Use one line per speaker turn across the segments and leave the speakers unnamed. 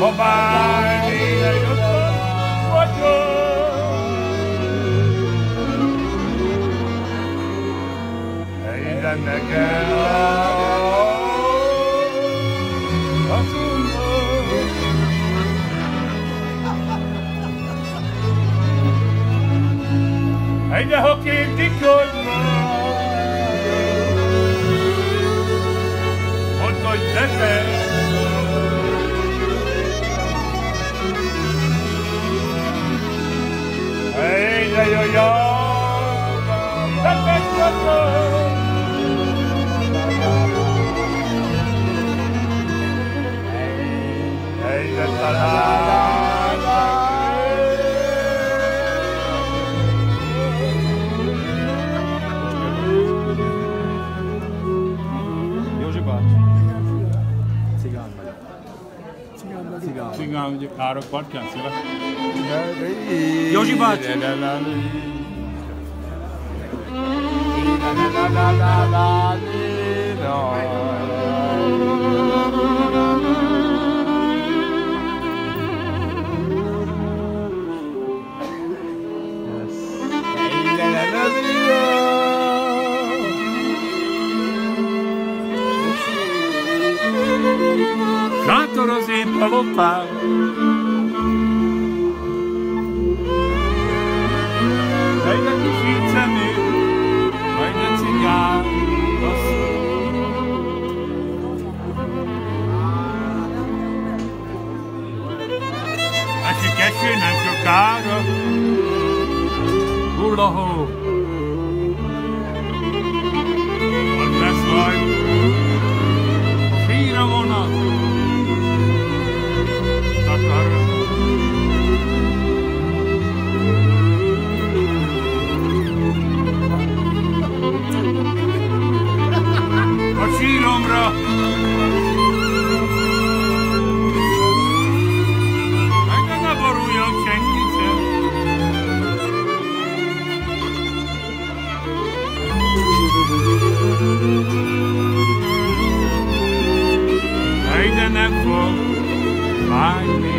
ha bár még vagyok. Helyden nekem a umbor. Egyre, ha kéntik, hogy Singham Arak Podcast, sei lá.
E hoje
bate.
Não.
così lontano. Dai da cucina me, vai da Als je que é chinês, o cara. Pula, my name.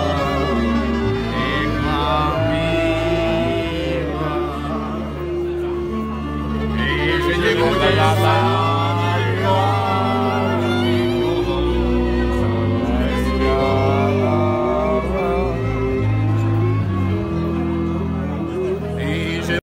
Baba.